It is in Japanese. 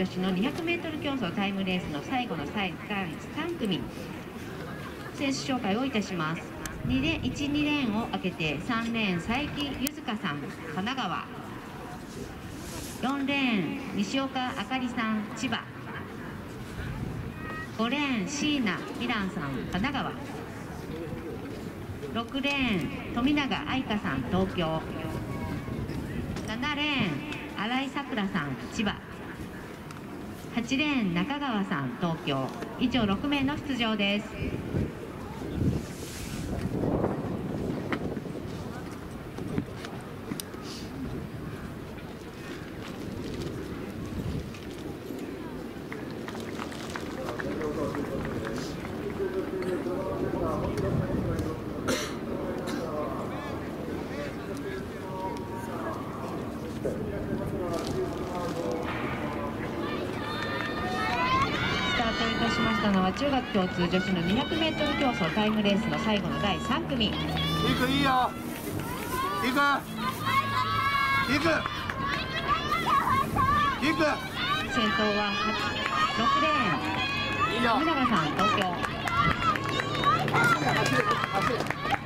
女子の 200m 競争タイムレースの最後の最下位3組。選手紹介をいたします。2レ12レーンを開けて3レーン佐伯ゆずかさん神奈川。4レーン西岡あかりさん千葉。5レーン椎名美蘭さん神奈川。6レーン富永愛香さん東京。7レーン新井さくらさん千葉。8レーン中川さん東京。以上6名の出場です。たしましたのは中学共通女子の 200m 競争タイムレースの最後の第3組。いくいいよ。いくいくいく先頭は6レーン。いいよ。富永さん東京。走れ走れ